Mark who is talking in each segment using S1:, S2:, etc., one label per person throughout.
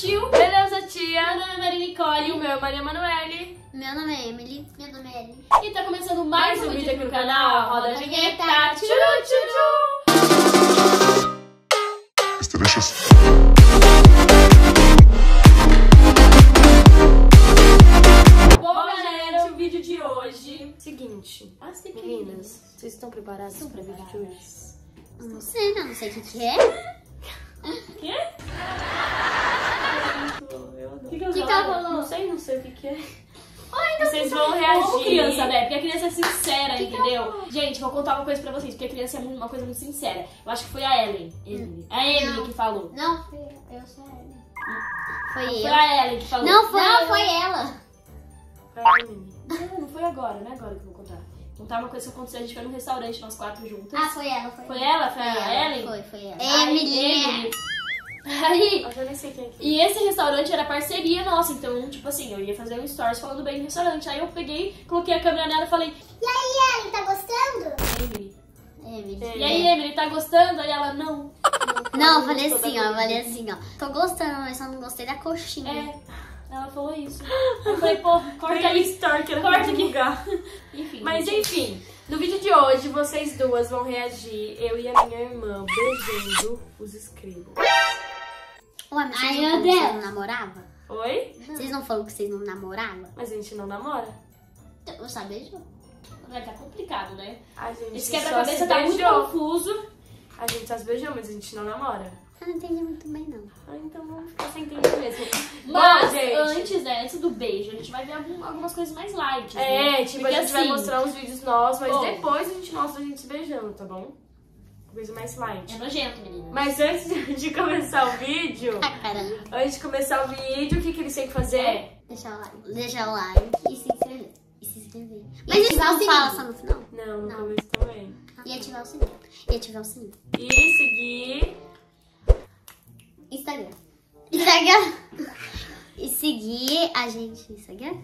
S1: tio.
S2: Beleza, tia.
S1: Meu nome é Maria Nicole.
S2: E o meu é Maria Manoeli.
S3: Meu nome é Emily. Meu nome é Ellie.
S1: E tá começando mais,
S2: Mais
S1: um vídeo aqui no canal. Roda a vinheta. Tchuru, tchuru.
S4: It's delicious.
S1: Bom, galera, o vídeo de hoje...
S2: Seguinte,
S1: Ah, você tem
S2: meninas, vocês estão preparadas para o vídeo de hoje?
S3: Não sei, né? Não sei o que, que é.
S1: Quê? Que, que,
S3: Que que ela falou?
S2: Não sei, não sei o que, que é.
S1: então
S2: vocês vão
S1: Ô,
S2: reagir.
S1: criança, né? Porque a criança é sincera, entendeu? Gente, vou contar uma coisa pra vocês, porque a criança é uma coisa muito sincera. Eu acho que foi a Ellen. Emily. A Emily
S3: Não.
S1: que falou.
S3: Não, foi eu. Sou a Ellie. Foi
S1: Foi
S3: eu.
S1: a Ellen que falou.
S3: Não, foi,
S1: Não,
S3: não, foi ela.
S2: Vai, menina.
S1: Não, não foi agora, não é agora que eu vou contar. Contar uma coisa que aconteceu, a gente foi num restaurante, nós quatro juntas.
S3: Ah, foi ela, foi,
S1: Foi ela? Foi a
S3: ela.
S1: Ellen?
S3: Foi, foi ela.
S1: Aí, Emily. Aí,
S2: é
S1: e esse restaurante era parceria nossa, então, tipo assim, eu ia fazer um stories falando bem do restaurante. Aí eu peguei, coloquei a câmera nela e falei,
S3: E aí, Ellie, tá gostando?
S1: Emily.
S3: Emily.
S1: E aí, Emily, tá gostando? Aí ela, não.
S3: Não, eu falei assim, ó. Eu falei assim, ó. Tô gostando, mas só não gostei da coxinha.
S1: É. Ela falou isso. Eu falei, pô, corta aí.
S2: story que
S1: Corta aqui.
S2: divulgar.
S1: Enfim.
S2: Mas enfim, no vídeo de hoje vocês duas vão reagir, eu e a minha irmã, beijando os escribos.
S3: Ué, mas vocês Ai, não meu vocês não namoravam?
S2: Oi?
S3: Vocês não falaram que vocês não namoravam?
S2: Mas a gente não namora.
S3: Eu só beijou.
S1: Vai tá complicado, né?
S2: A gente
S1: Esse
S2: só
S1: quebra-cabeça
S2: se
S1: tá muito
S2: beijou.
S1: confuso.
S2: A gente só se beijou, mas a gente não namora.
S3: Eu não entendi muito bem, não.
S2: Ah, então vamos ficar sem entender mesmo.
S1: Mas
S2: Bom, gente.
S1: antes, né, antes do beijo, a gente vai ver algum- algumas coisas mais light.
S2: É,
S1: né?
S2: tipo,
S1: Porque,
S2: a gente vai
S1: assim,
S2: mostrar uns vídeos nossos, mas
S1: Bom.
S2: depois a gente mostra a gente se beijando, tá bom? Coisa mais light.
S1: É nojento, menina.
S2: Mas antes de começar o vídeo,
S3: Ah, cara.
S2: antes de começar o vídeo, o que, que eles têm que fazer?
S1: É.
S3: Deixa o like. Deixa o like e se inscrever. E se inscrever. Mas o não fala só no final.
S2: Não, no
S3: Não.
S2: começo também.
S3: E ativar o sininho. E ativar o sininho.
S2: E seguir.
S3: Instagram. Instagram. e seguir a gente no Instagram.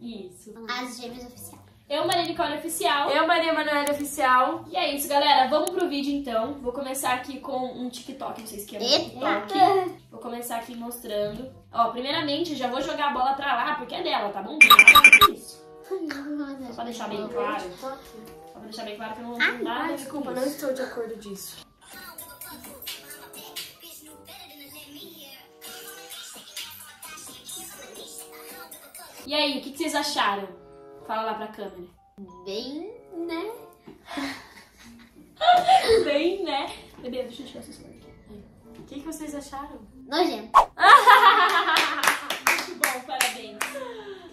S1: Isso.
S3: As Gêmeas Oficial.
S1: Eu, Maria Nicole Oficial.
S2: Eu, Maria Manoela Oficial.
S1: E é isso, galera. Vamos pro vídeo, então. Vou começar aqui com um TikTok. Não sei se quer um
S3: Eita.
S1: TikTok. Vou começar aqui mostrando. Ó, primeiramente, já vou jogar a bola pra lá, porque é dela, tá bom? Não isso. Só pra deixar bem claro. Só pra deixar bem claro que eu não tenho nada
S2: desculpa, não estou de acordo disso.
S1: E aí, o que, que vocês acharam? Fala lá pra câmera.
S3: Bem, né?
S1: Bem, né? Bebê, deixa eu tirar essas coisas aqui.
S2: O que, que vocês acharam?
S3: Nojento.
S1: Muito bom, parabéns.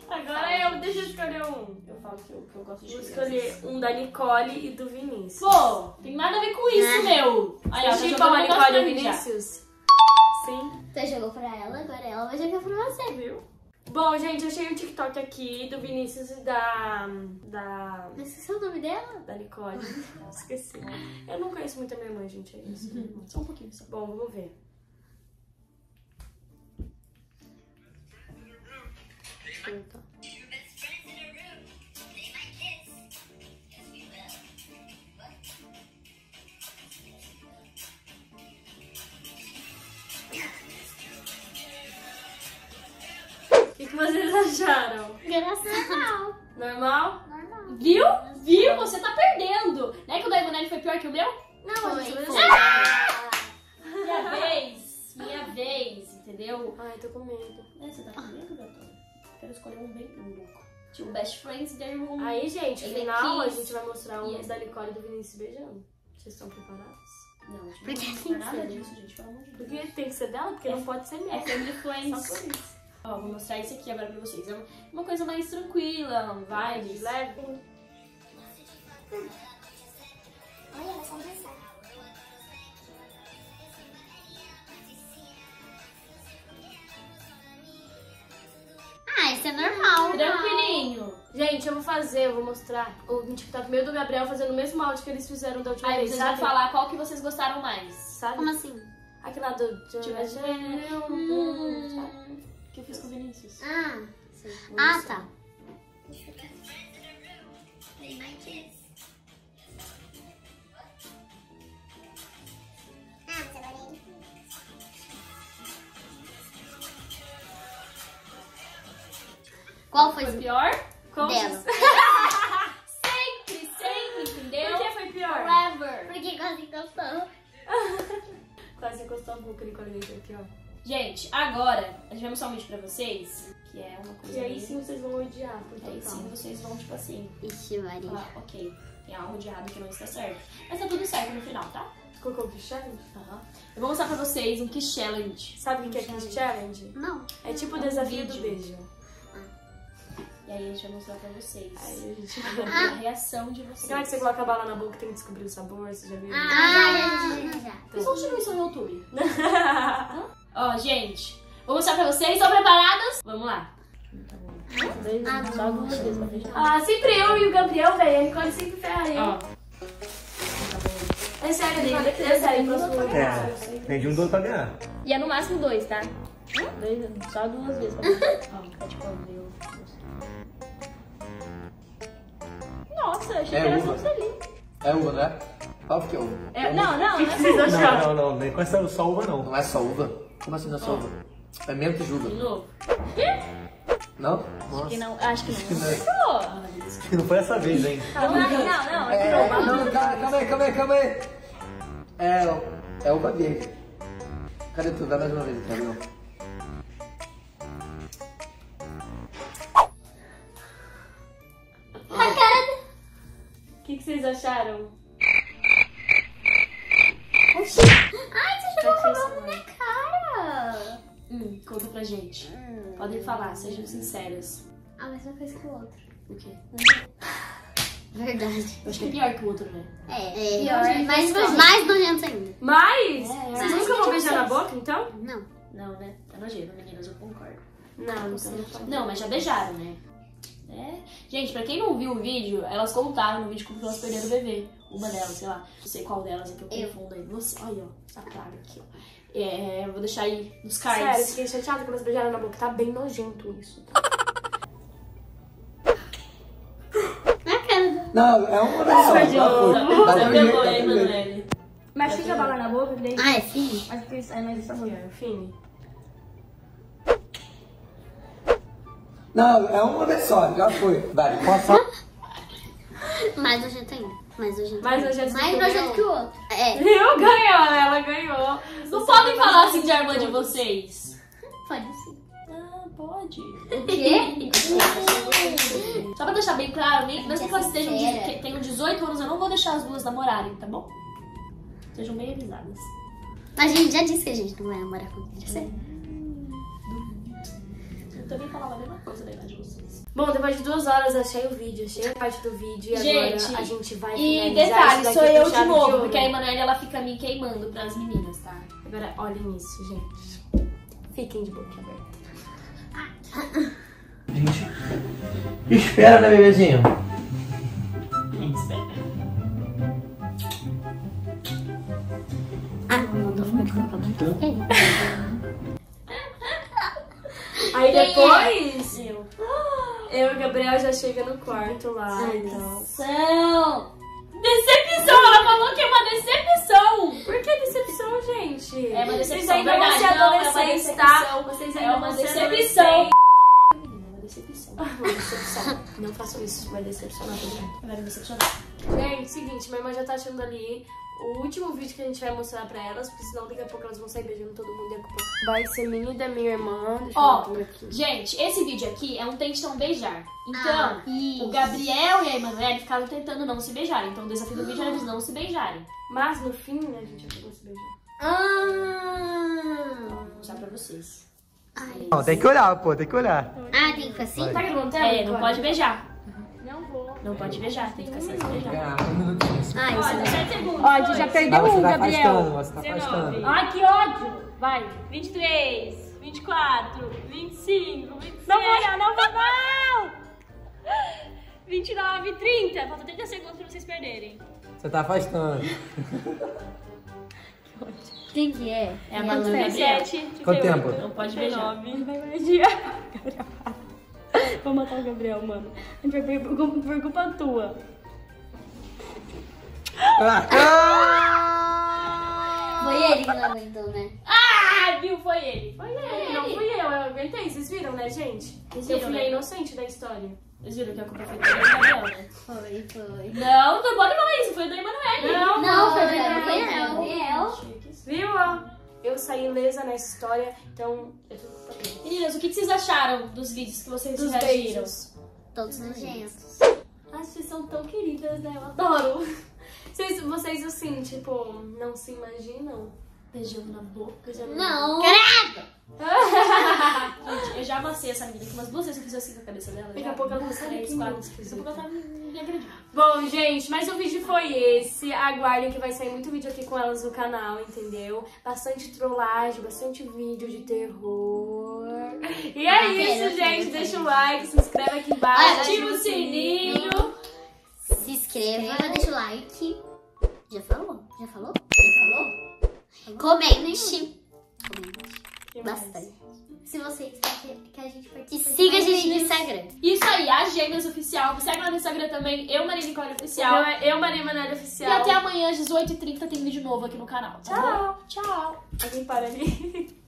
S2: Agora eu, deixa eu escolher um.
S1: Eu falo que eu, que eu gosto de
S2: Vou
S1: crianças.
S2: escolher um da Nicole e do Vinícius.
S1: Pô, tem nada a ver com isso,
S3: Ah.
S1: meu.
S2: Vocês
S1: jogando
S2: chipam a Nicole e o
S1: mim já.
S2: Vinícius? Sim.
S3: Você jogou pra ela, agora ela vai jogar pra você.
S2: Viu? Bom, gente, achei um TikTok aqui do Vinícius e da. da.
S3: Esse é o nome dela?
S2: da Nicole. Esqueci. Eu não conheço muito a minha mãe, gente. É isso.
S1: Só um pouquinho, só.
S2: Bom, vamos ver. O acharam?
S3: Engraçado.
S2: Normal?
S3: Normal.
S1: Viu? Viu? Você tá perdendo. Não é que o da Emanuele foi pior que o meu?
S2: Não,
S3: Foi,
S2: gente
S3: foi.
S2: vai
S1: Minha vez. Minha vez, entendeu?
S2: Ai, tô com medo.
S1: É, você tá com medo, Gatona? Quero escolher um bem louco. Tipo, Best Friends Their Room.
S2: Aí, gente, no final a gente vai mostrar um
S1: Yes.
S2: da Nicole e do Vinícius beijando. Vocês estão preparados?
S1: Não, a gente
S3: Porque
S1: não
S3: tem
S1: vai
S3: que
S1: nada
S3: ser.
S1: disso, gente. Pelo amor de Deus.
S2: Porque tem que ser dela, porque não pode ser
S1: É
S2: minha.
S1: Family Friends.
S2: Só por isso.
S1: Ó, vou mostrar esse aqui agora pra vocês. É uma coisa mais tranquila, um vibes.
S2: Leve.
S3: Olha, vai conversar. Ah, isso é normal.
S1: Tranquilinho.
S2: Gente, eu vou fazer, eu vou mostrar o TikTok meu e do Gabriel fazendo o mesmo áudio que eles fizeram da última
S1: Aí
S2: vez,
S1: vocês vão
S2: sabe?
S1: falar qual que vocês gostaram mais.
S2: Sabe?
S3: Como assim?
S2: Aquele lá do...
S1: Hum, que eu fiz com o Vinícius.
S3: Ah, ah tá. Qual foi
S1: Foi pior?
S2: Com
S3: dela?
S1: Sempre, sempre, entendeu?
S2: Por que foi pior?
S1: Forever.
S3: Porque quase encostou.
S2: Quase encostou a boca, Nicole, daí foi pior.
S1: Gente, agora a gente vai mostrar um vídeo pra vocês, que é uma coisa
S2: E aí sim vocês vão odiar, por
S1: Aí
S2: total.
S1: sim vocês vão, tipo assim,
S3: Ixi, Maria.
S1: falar, ok, tem algo de errado que não está certo. Mas tá tudo certo no final, tá?
S2: Colocou o Kiss Challenge?
S1: Aham. Eu vou mostrar pra vocês um Kiss Challenge.
S2: Sabe o que é Kiss Challenge?
S3: Não.
S2: É tipo o
S1: É um
S2: desafio do
S1: vídeo.
S2: beijo.
S1: E aí a gente vai mostrar pra vocês.
S2: Aí a gente
S1: Pra ver a reação de vocês.
S2: Aquela que você coloca a bala na boca e tem que descobrir o sabor, você já viu?
S3: Ah, já, já, já, já.
S1: Vocês vão assistir isso no YouTube. Ó, gente, vou mostrar pra vocês. Estão preparados? Vamos lá.
S3: Ah,
S1: Só duas vezes pra fechar.
S2: Ah, sempre eu e o Gabriel, velho. A Nicole sempre ferra eu.
S1: Ó,
S2: É sério. É sério, próximo lugar.
S4: É, tem de um do outro pra ganhar.
S5: E é no máximo dois, tá? Dois, só duas vezes. Pra
S1: tá tipo.
S5: Nossa, achei
S6: É
S5: que era
S6: uva.
S5: só selinho.
S6: É uva, né? Qual que é uva?
S5: É, não, não, não é
S2: Vocês
S4: Não,
S2: acharam?
S4: não, não, nem com essa só uva não.
S6: Não é só uva? Como assim não é só uva? É menta e
S1: De
S6: uva.
S1: novo.
S6: Não?
S5: Acho que não, acho que
S6: Acho que
S5: não.
S6: não é.
S4: Acho que não foi essa vez, hein?
S5: não, não, não.
S6: É,
S5: É,
S6: não, calma, calma aí, calma aí, calma aí. É, é uva verde. Cadê tu? Vai mais uma vez, Gabriel.
S2: Vocês acharam?
S3: Ai, você jogou a mão na minha cara.
S1: Hum, conta pra gente. Podem falar, sejam sinceras.
S3: A mesma coisa que o outro.
S1: O quê?
S3: Verdade.
S1: Eu acho que é pior que o outro, né?
S3: É, pior. Mais nojento. Mais nojento ainda.
S2: Mas,
S1: É,
S2: vocês
S1: é.
S2: nunca vão beijar na boca, então?
S3: Não.
S1: Não, né? É nojento, meninas, eu concordo.
S2: Não, não sei.
S1: Não, mas já beijaram, né? É. Gente, pra quem não viu o vídeo, elas contaram no vídeo como que elas perderam o bebê. Uma delas, sei lá. Não sei qual delas é que eu confundo aí. Você, olha, ó. Tá claro aqui, ó. É, eu vou deixar aí nos
S2: Sério,
S1: cards.
S2: fiquei chateada que elas beijaram na boca. Tá bem nojento isso. Tá?
S3: Na cara do...
S6: Não, é dá
S1: aí,
S6: pra ver.
S1: Manuele.
S5: Mas fica a bala na boca, daí.
S3: Ah, é filho?
S5: Acho que sai mais sabor.
S2: Fini.
S6: Não, é uma vez só, já foi. Vai, posso?
S3: Mais nojento ainda. Mais nojento.
S2: Mais
S3: ainda.
S2: nojento
S3: Mais
S2: que o
S3: nojento
S2: meu.
S3: que o outro. É.
S2: Eu ganhou, ela ganhou.
S1: Não podem falar assim de irmã de vocês.
S3: Pode ser.
S1: Ah, pode.
S3: O quê?
S1: Só pra deixar bem claro, nem- mesmo que elas estejam tenham 18 anos, eu não vou deixar as duas namorarem, tá bom? Sejam bem avisadas.
S3: A gente já disse que a gente não vai namorar com ele, certo?
S1: Eu também falava a mesma coisa da idade de vocês.
S2: Bom, depois de duas horas achei o vídeo, achei a parte do vídeo e
S1: Gente,
S2: agora a gente vai
S1: E detalhe, sou eu de novo,
S2: ouro.
S1: porque a Emanuele ela fica me queimando pras meninas, tá?
S2: Agora olhem isso, gente. Fiquem de boca aberta.
S6: Gente, espera, né, bebezinho?
S3: Ah, não, tô ficando com a é?
S2: depois,
S1: Eu.
S2: eu e o Gabriel já chega no quarto lá,
S3: Ai,
S2: então.
S3: São.
S1: Decepção! Ela falou que é uma decepção!
S2: Por que decepção, gente?
S1: É uma decepção,
S2: Vocês ainda vão ser
S1: é
S2: adolescentes, tá?
S1: decepção.
S2: Vocês
S1: É
S2: ainda
S1: uma
S2: vão ser
S1: decepção.
S2: Não façam isso, vai decepcionar todo mundo.
S1: Vai me decepcionar.
S2: Gente, seguinte, minha irmã já tá achando ali o último vídeo que a gente vai mostrar pra elas, porque senão daqui a pouco elas vão sair beijando todo mundo e a culpa vai ser minha e da minha irmã.
S1: Ó. Gente, esse vídeo aqui é um tente não beijar. Então,
S3: Ah,
S1: o Gabriel e a Emanuele ficaram tentando não se beijarem. Então, o desafio do vídeo era eles não se beijarem.
S2: Mas no fim, a gente acabou se beijando.
S3: Ah.
S1: Vou mostrar pra vocês.
S3: Ai.
S4: Não, tem que olhar, pô, tem que olhar.
S3: Ah, tem que ficar assim?
S2: Tá gravando
S1: É, não pode beijar.
S5: Não vou.
S1: Não pode beijar, tem que ficar sem se beijar.
S6: É, um minutinho.
S3: Ah, isso
S5: Olha,
S3: é
S5: 7 segundos. Ó, a gente já perdeu um,
S6: tá
S5: Gabriel.
S6: afastando, você tá afastando.
S5: Ai, que ódio. Vai. 23, 24, 25, 26. Não vou olhar, não vou não. 29, 30. Falta 30 segundos pra vocês perderem.
S6: Você tá afastando.
S3: Quem que é?
S1: É a Manu e o Gabriel.
S5: 37, 38.
S6: Quanto tempo?
S1: Não pode beijar.
S5: 39, vai mais dia. Gabriel. Vou matar o Gabriel, mano. A gente vai por, culpa tua.
S3: Foi ele que não aguentou, né?
S1: Ah, viu? Foi ele.
S2: Foi ele, não fui eu. Eu comentei, vocês viram, né, gente?
S1: Vocês
S2: Eu
S1: viram,
S2: fui a
S1: né?
S2: inocente da história.
S1: Vocês viram que a culpa foi da Gabriela, né?
S3: Foi, foi.
S1: Não, não pode falar isso, foi da Emanuele.
S2: Não,
S3: Não, foi
S2: foi
S3: da
S2: da Eu saí ilesa nessa história, então eu tô.
S1: Meninas, o que que vocês acharam dos vídeos que vocês
S2: Dos
S1: reagiram?
S2: beijos.
S3: Todos nojentos.
S2: Ai, vocês são tão queridas, né? Eu adoro. Vocês, vocês assim, tipo, não se imaginam?
S1: Beijando na boca. Já
S3: Não.
S1: Gente, eu já amassei essa menina aqui umas duas vezes eu fiz assim com a cabeça dela.
S2: Daqui a pouco ela
S1: Duas,
S2: vai
S1: três, quatro.
S2: aqui,
S1: Daqui a pouco ela tá me agredindo.
S2: Bom, gente, mas o vídeo foi esse. Aguardem que vai sair muito vídeo aqui com elas no canal, entendeu? Bastante trollagem, bastante vídeo de terror. E é
S3: Ah,
S2: isso, gente. Deixa o like, se inscreve aqui embaixo, ativa o sininho.
S3: Se inscreva, deixa o like. Já falou? Já falou? Comente. Comente. Bastante. Se vocês querem que a gente participe. E siga a gente no Instagram.
S1: Isso aí, a Gêmeas Oficial. Me segue lá no Instagram também, eu, Maria Nicole Oficial.
S2: Eu, eu Maria Manuela
S1: E
S2: Oficial.
S1: até amanhã, às 18h30, tem vídeo novo aqui no canal. Tá bom?
S2: Tchau.
S1: Tchau.
S2: Alguém para ali.